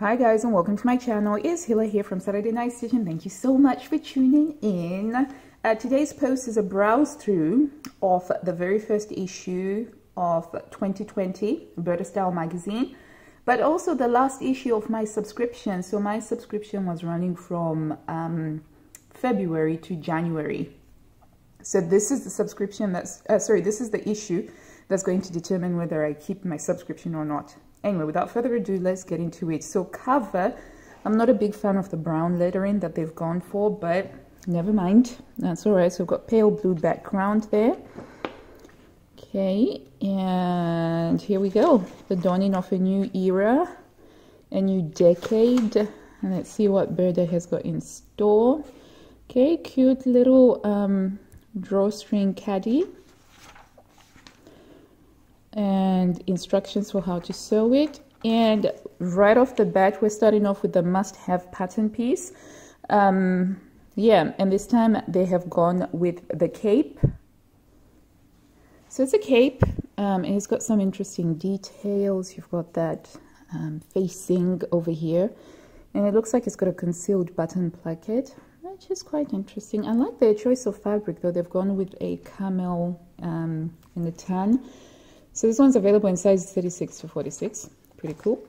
Hi guys and welcome to my channel. It's Hila here from Saturday Night Stitching. Thank you so much for tuning in. Uh, today's post is a browse through of the very first issue of 2020 Burda Style magazine, but also the last issue of my subscription. So my subscription was running from um, February to January. So this is the subscription that's, uh, sorry, this is the issue that's going to determine whether I keep my subscription or not. Anyway, without further ado, let's get into it. So cover, I'm not a big fan of the brown lettering that they've gone for, but never mind. That's all right. So we've got pale blue background there. Okay, and here we go. The dawning of a new era, a new decade. And let's see what Burda has got in store. Okay, cute little um, drawstring caddy and instructions for how to sew it. And right off the bat, we're starting off with the must-have pattern piece. Um, yeah, and this time they have gone with the cape. So it's a cape, um, and it's got some interesting details. You've got that um, facing over here, and it looks like it's got a concealed button placket, which is quite interesting. I like their choice of fabric, though. They've gone with a camel um, in the tan. So this one's available in size 36 to 46. Pretty cool.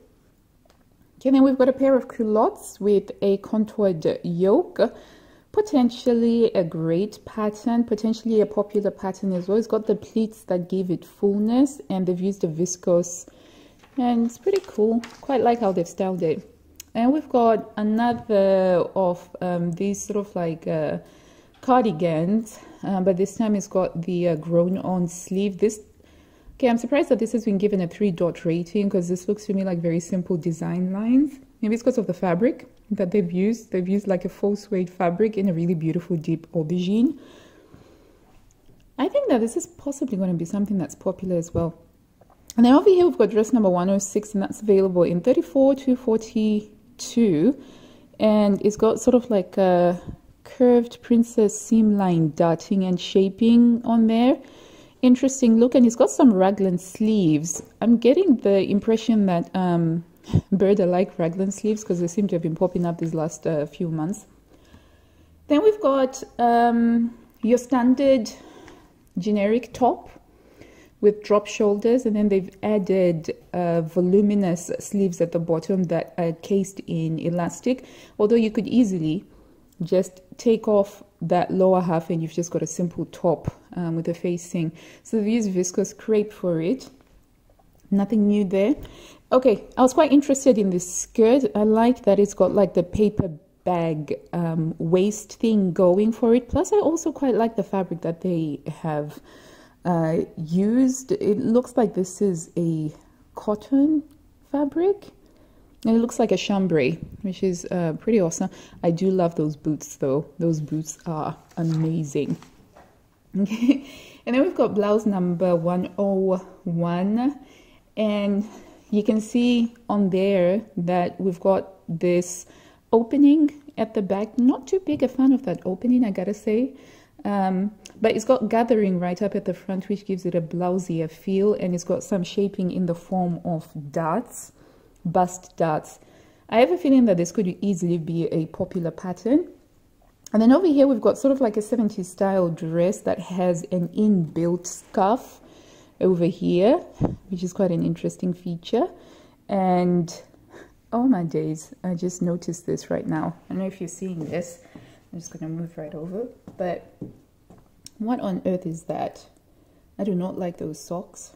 Okay, then we've got a pair of culottes with a contoured yoke. Potentially a great pattern, potentially a popular pattern as well. It's got the pleats that give it fullness and they've used the viscose and it's pretty cool. Quite like how they've styled it. And we've got another of um, these sort of like uh, cardigans, uh, but this time it's got the uh, grown on sleeve. This Okay, I'm surprised that this has been given a three dot rating because this looks to me like very simple design lines. Maybe it's because of the fabric that they've used. They've used like a faux suede fabric in a really beautiful deep aubergine. I think that this is possibly going to be something that's popular as well. And then over here we've got dress number 106 and that's available in 34 to 42 and it's got sort of like a curved princess seam line darting and shaping on there interesting look and it's got some raglan sleeves. I'm getting the impression that um Burda like raglan sleeves because they seem to have been popping up these last uh, few months. Then we've got um, your standard generic top with drop shoulders and then they've added uh, voluminous sleeves at the bottom that are cased in elastic. Although you could easily just take off that lower half and you've just got a simple top um, with a facing so they've used viscose crepe for it. Nothing new there. Okay i was quite interested in this skirt. I like that it's got like the paper bag um, waist thing going for it. Plus i also quite like the fabric that they have uh, used. It looks like this is a cotton fabric. And it looks like a chambray, which is uh, pretty awesome. I do love those boots though. Those boots are amazing. Okay, and then we've got blouse number 101. And you can see on there that we've got this opening at the back. Not too big a fan of that opening, I gotta say. Um, but it's got gathering right up at the front, which gives it a blousier feel. And it's got some shaping in the form of darts bust darts. I have a feeling that this could easily be a popular pattern. And then over here, we've got sort of like a 70s style dress that has an inbuilt scarf over here, which is quite an interesting feature. And oh my days, I just noticed this right now. I don't know if you're seeing this. I'm just going to move right over. But what on earth is that? I do not like those socks.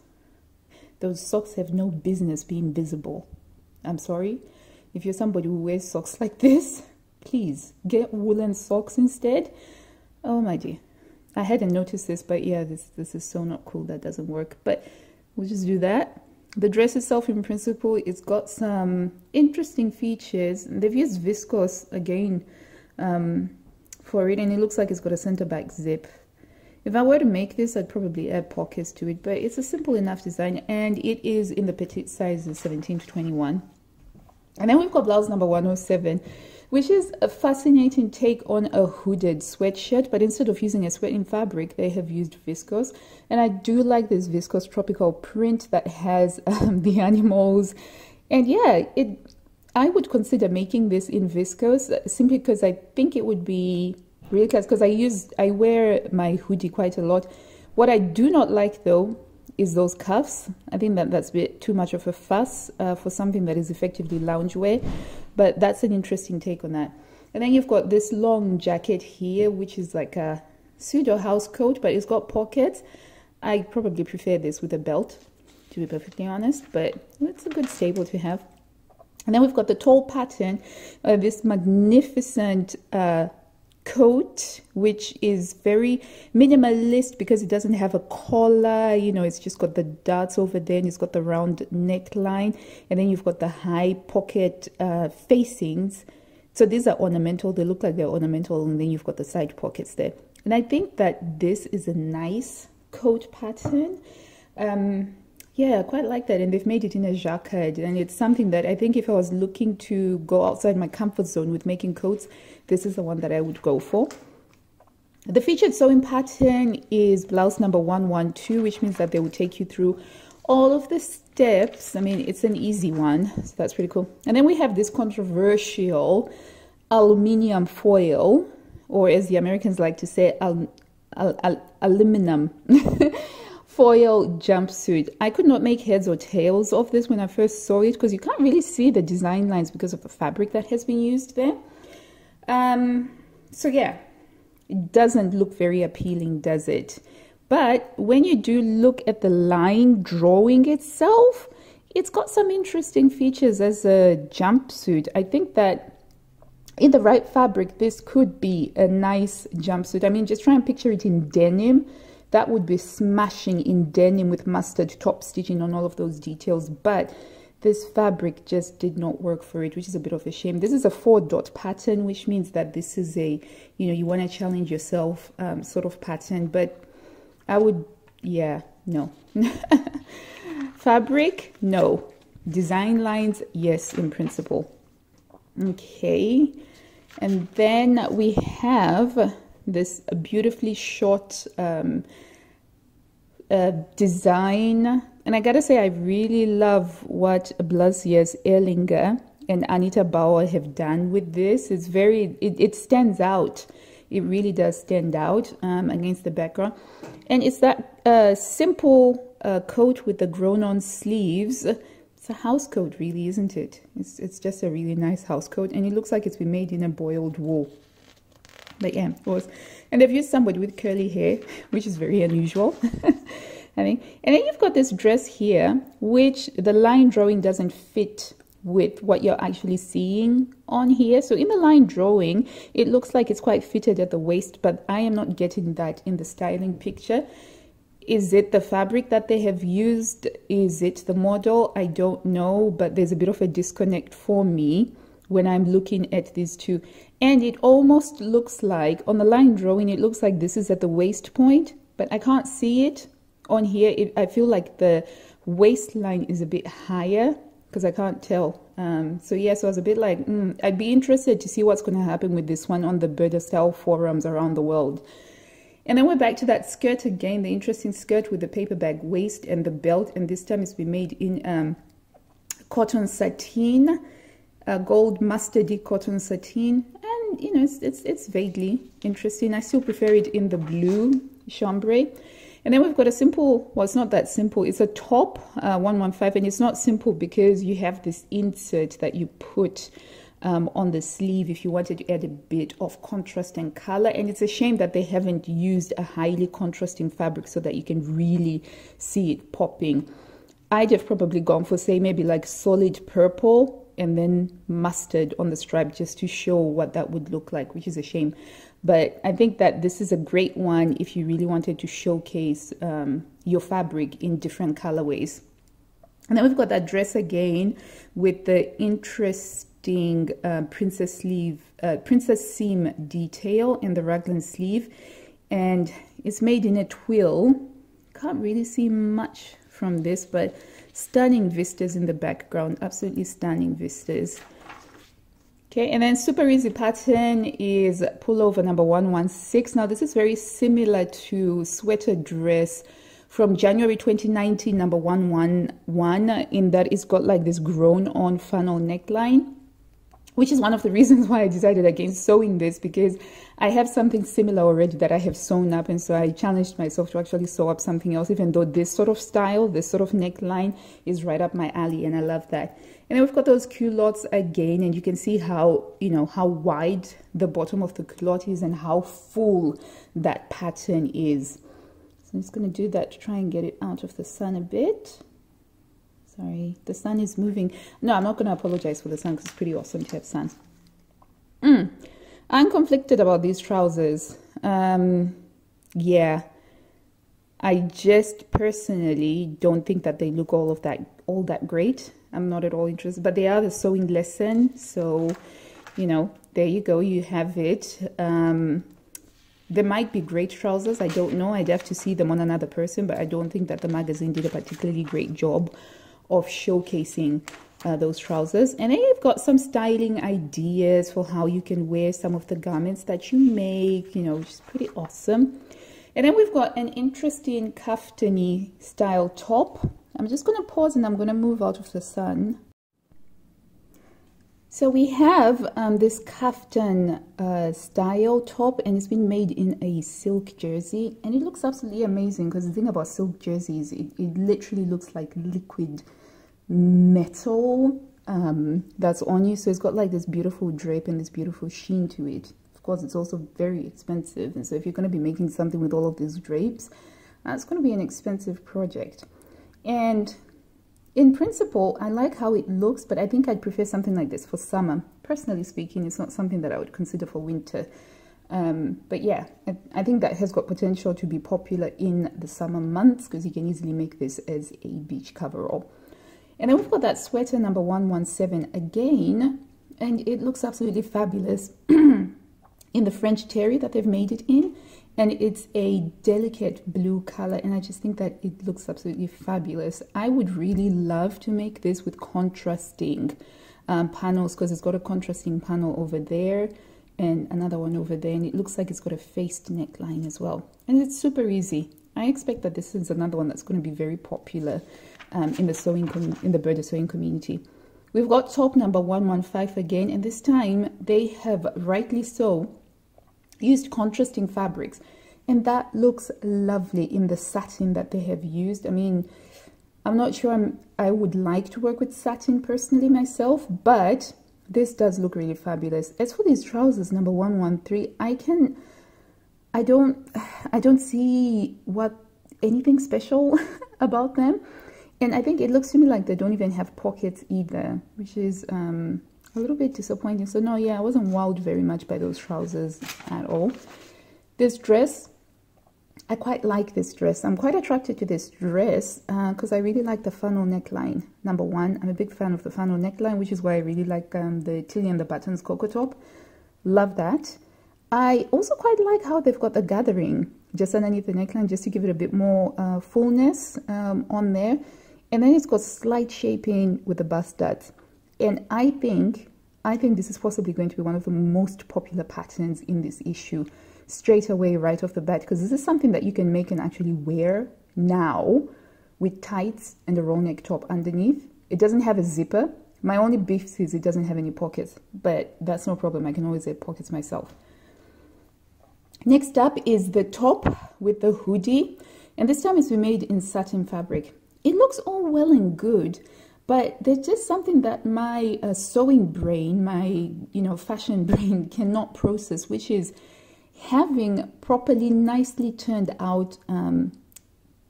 Those socks have no business being visible. I'm sorry. If you're somebody who wears socks like this, please get woolen socks instead. Oh my dear. I hadn't noticed this, but yeah, this, this is so not cool. That doesn't work. But we'll just do that. The dress itself, in principle, it's got some interesting features. They've used viscose again um, for it, and it looks like it's got a center back zip. If I were to make this, I'd probably add pockets to it, but it's a simple enough design, and it is in the petite sizes 17 to 21. And then we've got blouse number 107, which is a fascinating take on a hooded sweatshirt, but instead of using a sweating fabric, they have used viscose. And I do like this viscose tropical print that has um, the animals. And yeah, it I would consider making this in viscose simply because I think it would be really because I use I wear my hoodie quite a lot. What I do not like though is those cuffs. I think that that's a bit too much of a fuss uh, for something that is effectively loungewear, but that's an interesting take on that. And then you've got this long jacket here, which is like a pseudo house coat, but it's got pockets. I probably prefer this with a belt, to be perfectly honest, but it's a good staple to have. And then we've got the tall pattern, uh, this magnificent uh, coat, which is very minimalist because it doesn't have a collar. You know, it's just got the dots over there and it's got the round neckline. And then you've got the high pocket uh, facings. So these are ornamental. They look like they're ornamental. And then you've got the side pockets there. And I think that this is a nice coat pattern. Um, yeah, I quite like that. And they've made it in a jacquard. And it's something that I think if I was looking to go outside my comfort zone with making coats, this is the one that I would go for. The featured sewing pattern is blouse number 112, which means that they will take you through all of the steps. I mean, it's an easy one, so that's pretty cool. And then we have this controversial aluminium foil, or as the Americans like to say, al al al aluminum foil jumpsuit. I could not make heads or tails of this when I first saw it because you can't really see the design lines because of the fabric that has been used there. Um, so yeah, it doesn't look very appealing, does it? But when you do look at the line drawing itself, it's got some interesting features as a jumpsuit. I think that in the right fabric, this could be a nice jumpsuit. I mean, just try and picture it in denim. That would be smashing in denim with mustard top stitching on all of those details. But this fabric just did not work for it which is a bit of a shame. This is a four dot pattern which means that this is a you know you want to challenge yourself um, sort of pattern but i would yeah no. Fabric no. Design lines yes in principle. Okay and then we have this beautifully short um, uh, design and I gotta say, I really love what Blasius Erlinger and Anita Bauer have done with this. It's very, it, it stands out. It really does stand out um, against the background. And it's that uh, simple uh, coat with the grown-on sleeves. It's a house coat, really, isn't it? It's, it's just a really nice house coat. And it looks like it's been made in a boiled wool. But yeah, course. And they've used somebody with curly hair, which is very unusual. I mean, and then you've got this dress here, which the line drawing doesn't fit with what you're actually seeing on here. So in the line drawing, it looks like it's quite fitted at the waist, but I am not getting that in the styling picture. Is it the fabric that they have used? Is it the model? I don't know, but there's a bit of a disconnect for me when I'm looking at these two. And it almost looks like, on the line drawing, it looks like this is at the waist point, but I can't see it on here. It, I feel like the waistline is a bit higher because I can't tell. Um, so yeah so I was a bit like mm, I'd be interested to see what's going to happen with this one on the Burda style forums around the world. And then we're back to that skirt again the interesting skirt with the paper bag waist and the belt and this time it's been made in um, cotton sateen uh, gold mustardy cotton sateen and you know it's, it's, it's vaguely interesting I still prefer it in the blue chambray and then we've got a simple, well, it's not that simple. It's a top uh, 115, and it's not simple because you have this insert that you put um, on the sleeve if you wanted to add a bit of contrast and color. And it's a shame that they haven't used a highly contrasting fabric so that you can really see it popping. I'd have probably gone for, say, maybe like solid purple and then mustard on the stripe just to show what that would look like, which is a shame. But I think that this is a great one if you really wanted to showcase um, your fabric in different colorways. And then we've got that dress again with the interesting uh, princess sleeve, uh, princess seam detail in the raglan sleeve. And it's made in a twill. Can't really see much from this, but stunning vistas in the background, absolutely stunning vistas. Okay, and then super easy pattern is pullover number 116. Now this is very similar to sweater dress from January 2019, number 111, in that it's got like this grown on funnel neckline. Which is one of the reasons why I decided against sewing this because I have something similar already that I have sewn up and so I challenged myself to actually sew up something else even though this sort of style, this sort of neckline is right up my alley and I love that. And then we've got those culottes again and you can see how, you know, how wide the bottom of the culotte is and how full that pattern is. So I'm just going to do that to try and get it out of the sun a bit. Sorry, the sun is moving. No, I'm not going to apologize for the sun because it's pretty awesome to have sun. Mm. I'm conflicted about these trousers. Um, yeah, I just personally don't think that they look all of that all that great. I'm not at all interested, but they are the sewing lesson. So, you know, there you go. You have it. Um, there might be great trousers. I don't know. I'd have to see them on another person, but I don't think that the magazine did a particularly great job of showcasing uh, those trousers. And then you've got some styling ideas for how you can wear some of the garments that you make, you know, which is pretty awesome. And then we've got an interesting kaftani style top. I'm just going to pause and I'm going to move out of the sun. So we have um, this kaftan uh, style top and it's been made in a silk jersey and it looks absolutely amazing because the thing about silk jerseys, it, it literally looks like liquid metal um, that's on you. So it's got like this beautiful drape and this beautiful sheen to it. Of course, it's also very expensive. And so if you're going to be making something with all of these drapes, that's going to be an expensive project. And in principle, I like how it looks, but I think I'd prefer something like this for summer. Personally speaking, it's not something that I would consider for winter. Um, but yeah, I, I, think that has got potential to be popular in the summer months because you can easily make this as a beach coverall. And then we've got that sweater number 117 again, and it looks absolutely fabulous in the French terry that they've made it in and it's a delicate blue color and I just think that it looks absolutely fabulous. I would really love to make this with contrasting um, panels because it's got a contrasting panel over there and another one over there and it looks like it's got a faced neckline as well and it's super easy. I expect that this is another one that's going to be very popular um, in the sewing in the Burda sewing community. We've got top number 115 again and this time they have rightly so used contrasting fabrics and that looks lovely in the satin that they have used. I mean, I'm not sure I'm, I would like to work with satin personally myself, but this does look really fabulous. As for these trousers, number 113, I can, I don't, I don't see what anything special about them. And I think it looks to me like they don't even have pockets either, which is um, a little bit disappointing. So no, yeah, I wasn't wowed very much by those trousers at all. This dress, I quite like this dress. I'm quite attracted to this dress because uh, I really like the funnel neckline. Number one, I'm a big fan of the funnel neckline, which is why I really like um, the Tilly and the Buttons Cocoa Top. Love that. I also quite like how they've got the gathering just underneath the neckline, just to give it a bit more uh, fullness um, on there. And then it's got slight shaping with the bust darts. And I think, I think this is possibly going to be one of the most popular patterns in this issue straight away right off the bat because this is something that you can make and actually wear now with tights and a roll neck top underneath. It doesn't have a zipper. My only beef is it doesn't have any pockets, but that's no problem. I can always add pockets myself. Next up is the top with the hoodie, and this time it's made in satin fabric. It looks all well and good, but there's just something that my uh, sewing brain, my you know fashion brain cannot process, which is having properly nicely turned out um,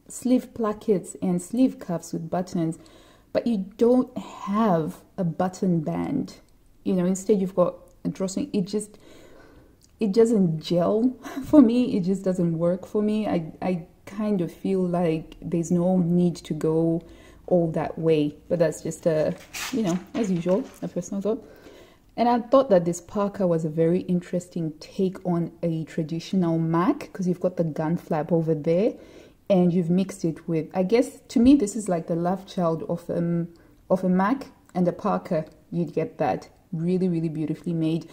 sleeve plackets and sleeve cuffs with buttons, but you don't have a button band. You know, instead you've got a drawstring. It just it doesn't gel for me. It just doesn't work for me. I I kind of feel like there's no need to go all that way. But that's just a, you know, as usual, a personal thought. And I thought that this parka was a very interesting take on a traditional Mac because you've got the gun flap over there and you've mixed it with, I guess, to me, this is like the love child of, um, of a Mac and a parka. You'd get that really, really beautifully made.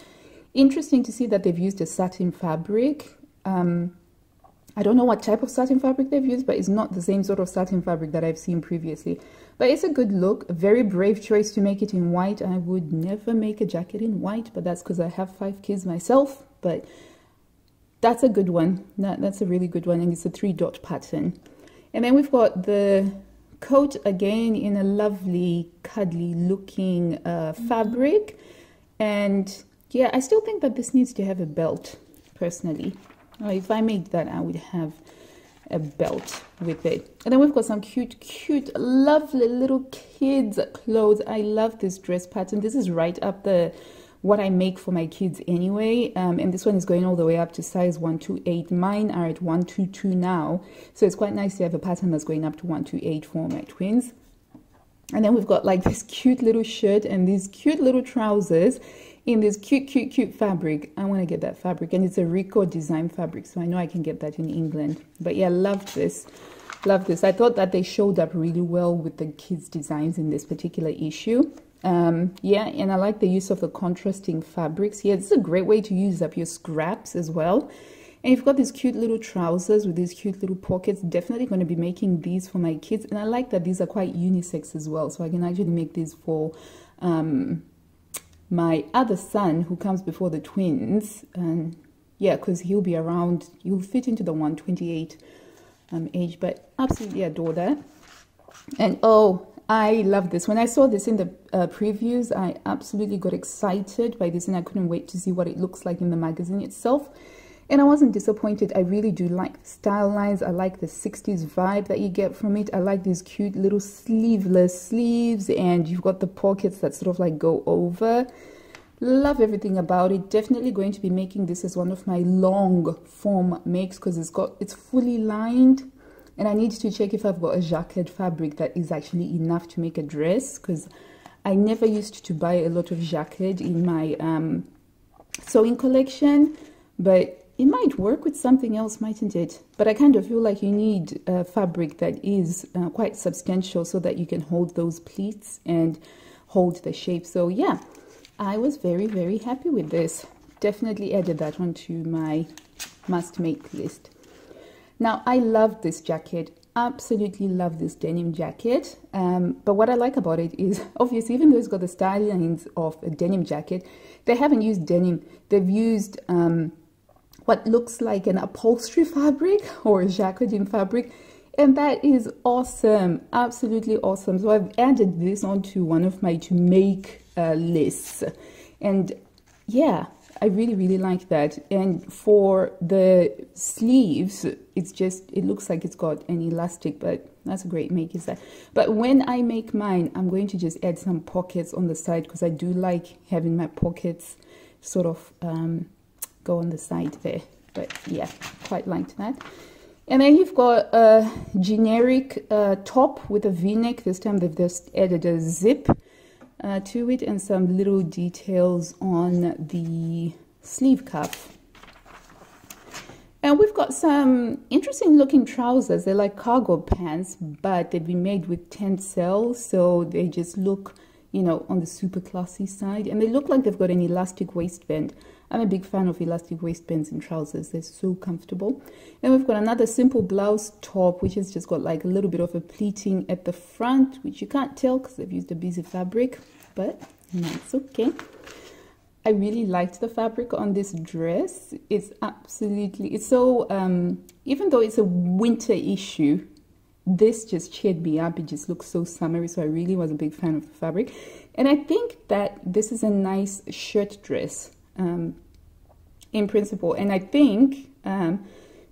Interesting to see that they've used a satin fabric. Um, I don't know what type of satin fabric they've used, but it's not the same sort of satin fabric that I've seen previously. But it's a good look, a very brave choice to make it in white. I would never make a jacket in white, but that's because I have five kids myself. But that's a good one. That, that's a really good one, and it's a three dot pattern. And then we've got the coat again in a lovely, cuddly looking uh, fabric. And yeah, I still think that this needs to have a belt, personally. Oh, if I make that, I would have a belt with it. And then we've got some cute, cute, lovely little kids clothes. I love this dress pattern. This is right up the what I make for my kids anyway. Um, and this one is going all the way up to size 128. Mine are at 122 now. So it's quite nice to have a pattern that's going up to 128 for my twins. And then we've got like this cute little shirt and these cute little trousers in this cute, cute, cute fabric. I want to get that fabric. And it's a Rico design fabric. So I know I can get that in England. But yeah, love this. Love this. I thought that they showed up really well with the kids' designs in this particular issue. Um, yeah, and I like the use of the contrasting fabrics. Yeah, it's a great way to use up your scraps as well. And you've got these cute little trousers with these cute little pockets. Definitely going to be making these for my kids. And I like that these are quite unisex as well. So I can actually make these for um, my other son who comes before the twins. And yeah, because he'll be around, he'll fit into the 128 um, age. But absolutely adore that. And oh, I love this. When I saw this in the uh, previews, I absolutely got excited by this and I couldn't wait to see what it looks like in the magazine itself. And I wasn't disappointed. I really do like the style lines. I like the 60s vibe that you get from it. I like these cute little sleeveless sleeves and you've got the pockets that sort of like go over. Love everything about it. Definitely going to be making this as one of my long form makes because it's got it's fully lined. And I need to check if I've got a jacket fabric that is actually enough to make a dress because I never used to buy a lot of jacket in my um, sewing collection. But it might work with something else, mightn't it? But I kind of feel like you need a fabric that is uh, quite substantial so that you can hold those pleats and hold the shape. So yeah, I was very, very happy with this. Definitely added that one to my must make list. Now, I love this jacket. Absolutely love this denim jacket. Um, but what I like about it is, obviously, even though it's got the stylings of a denim jacket, they haven't used denim. They've used um, what looks like an upholstery fabric or jacquardine fabric and that is awesome absolutely awesome. So i've added this onto one of my to make uh, lists. And yeah i really really like that. And for the sleeves it's just it looks like it's got an elastic but that's a great make is that. But when i make mine i'm going to just add some pockets on the side because i do like having my pockets sort of um, go on the side there. But yeah quite like that and then you've got a generic uh, top with a v-neck this time they've just added a zip uh, to it and some little details on the sleeve cuff. And we've got some interesting looking trousers. They're like cargo pants but they've been made with tencel so they just look you know on the super classy side. And they look like they've got an elastic waistband I'm a big fan of elastic waistbands and trousers. They're so comfortable. And we've got another simple blouse top, which has just got like a little bit of a pleating at the front, which you can't tell because they've used a busy fabric, but that's okay. I really liked the fabric on this dress. It's absolutely, it's so, um, even though it's a winter issue, this just cheered me up. It just looks so summery. So I really was a big fan of the fabric. And I think that this is a nice shirt dress um, in principle. And I think um,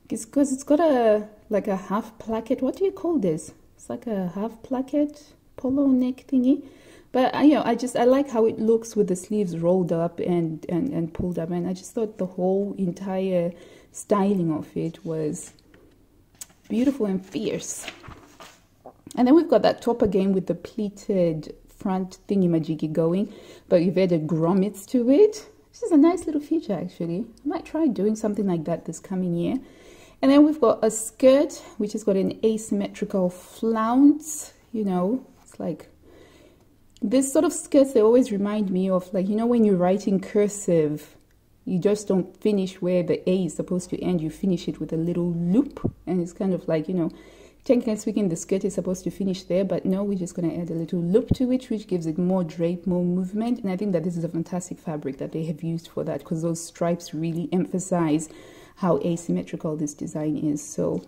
it's because it's got a like a half placket. What do you call this? It's like a half placket polo neck thingy. But I, you know, I just I like how it looks with the sleeves rolled up and, and and pulled up, and I just thought the whole entire styling of it was beautiful and fierce. And then we've got that top again with the pleated front thingy majiggy going, but you've added grommets to it. This is a nice little feature actually. I might try doing something like that this coming year. And then we've got a skirt, which has got an asymmetrical flounce, you know, it's like this sort of skirts, they always remind me of like, you know, when you're writing cursive, you just don't finish where the A is supposed to end. You finish it with a little loop, and it's kind of like you know, technically speaking, the skirt is supposed to finish there, but no, we're just gonna add a little loop to it, which gives it more drape, more movement. And I think that this is a fantastic fabric that they have used for that because those stripes really emphasize how asymmetrical this design is. So,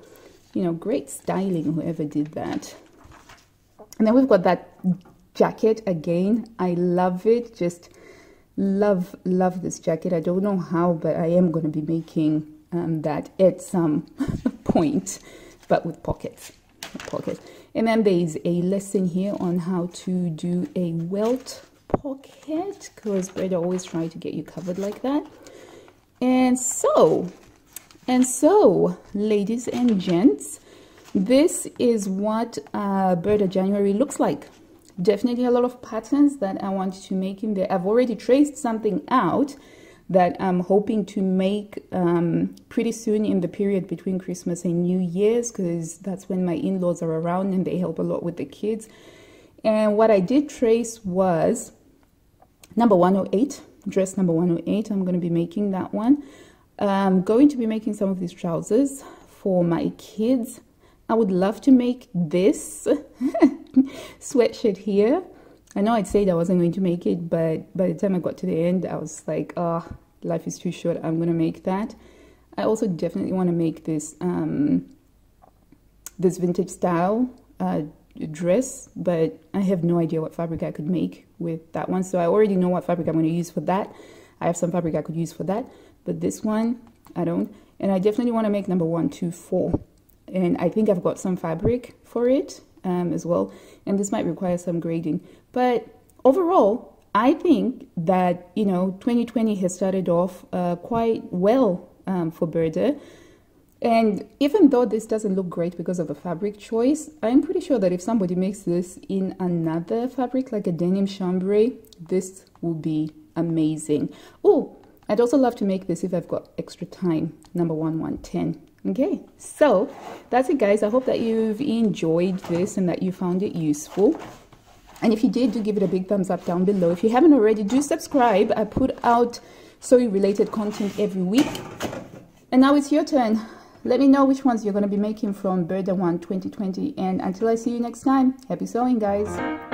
you know, great styling, whoever did that. And then we've got that jacket again. I love it. Just love, love this jacket. I don't know how, but I am going to be making um, that at some point, but with pockets. Pockets. And then there's a lesson here on how to do a welt pocket because Burda always try to get you covered like that. And so and so, ladies and gents, this is what uh, Burda January looks like. Definitely a lot of patterns that I want to make in there. I've already traced something out that I'm hoping to make um, pretty soon in the period between Christmas and New Year's because that's when my in-laws are around and they help a lot with the kids. And what I did trace was number 108, dress number 108. I'm going to be making that one. I'm going to be making some of these trousers for my kids. I would love to make this sweatshirt here. I know I'd said I wasn't going to make it, but by the time I got to the end, I was like, oh, life is too short. I'm going to make that. I also definitely want to make this um, this vintage style uh, dress, but I have no idea what fabric I could make with that one. So I already know what fabric I'm going to use for that. I have some fabric I could use for that but this one I don't and I definitely want to make number one two four and I think I've got some fabric for it um, as well and this might require some grading but overall I think that you know 2020 has started off uh, quite well um, for Burda and even though this doesn't look great because of the fabric choice, I'm pretty sure that if somebody makes this in another fabric like a denim chambray, this will be amazing. Oh, I'd also love to make this if I've got extra time, number one, 110. Okay, so that's it guys. I hope that you've enjoyed this and that you found it useful. And if you did, do give it a big thumbs up down below. If you haven't already, do subscribe. I put out sewing related content every week. And now it's your turn. Let me know which ones you're going to be making from Burda One 2020. And until I see you next time, happy sewing guys.